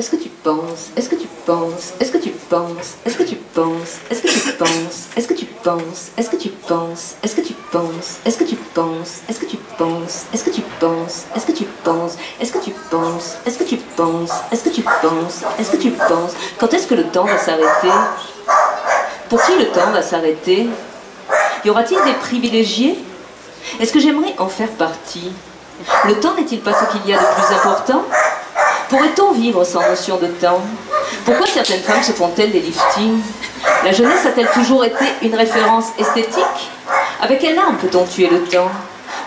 Est-ce que tu penses Est-ce que tu penses Est-ce que tu penses Est-ce que tu penses Est-ce que tu penses Est-ce que tu penses Est-ce que tu penses Est-ce que tu penses Est-ce que tu penses Est-ce que tu penses Est-ce que tu penses Est-ce que tu penses Est-ce que tu penses Est-ce que tu penses Est-ce que tu penses Est-ce que tu penses Quand est-ce que le temps va s'arrêter Pour qui le temps va s'arrêter Y aura-t-il des privilégiés Est-ce que j'aimerais en faire partie Le temps n'est-il pas ce qu'il y a de plus important Pourrait-on vivre sans notion de temps? Pourquoi certaines femmes se font-elles des liftings La jeunesse a-t-elle toujours été une référence esthétique? Avec quelle arme peut-on tuer le temps?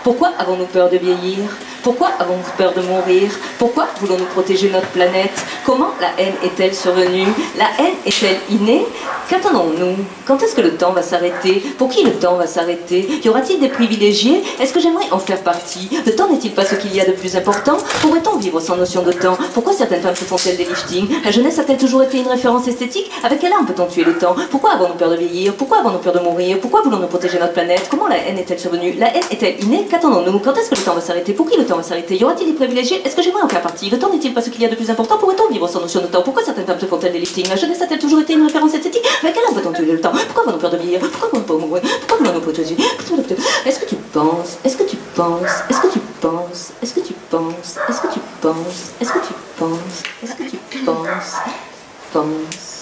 Pourquoi avons-nous peur de vieillir? Pourquoi avons-nous peur de mourir? Pourquoi voulons-nous protéger notre planète? Comment la haine est-elle survenue? La haine est-elle innée? Qu'attendons-nous? Quand est-ce que le temps va s'arrêter? Pour qui le temps va s'arrêter? Y aura-t-il des privilégiés? Est-ce que j'aimerais en faire partie? Le temps n'est-il pas ce qu'il y a de plus important? Pourrait-on vivre sans notion de temps? Pourquoi certaines femmes se font-elles des liftings La jeunesse a-t-elle toujours été une référence esthétique? Avec quelle arme peut-on tuer le temps? Pourquoi avons-nous peur de vieillir? Pourquoi avons-nous peur de mourir? Pourquoi voulons-nous protéger notre planète? Comment la haine est-elle survenue? La haine est-elle innée? Qu'attendons-nous? Quand est-ce que le temps va s'arrêter? Pour qui le temps Y aura-t-il des privilégiés Est-ce que j'aimerais en faire partie Le temps n'est-il pas ce qu'il y a de plus important? Pourrait-on vivre sans notion de temps? Pourquoi certaines femmes se font-elles des liftings La jeunesse a-t-elle toujours été une référence esthétique? Avec quelle arme peut-on tuer le temps? Pourquoi avons-nous peur de vieillir Pourquoi avons-nous pas mourir Pourquoi voulons-nous protéger Est-ce que tu penses Est-ce que tu penses Est-ce que tu penses Est-ce que tu penses Est-ce que tu penses Est-ce que tu penses Est-ce que tu penses Pense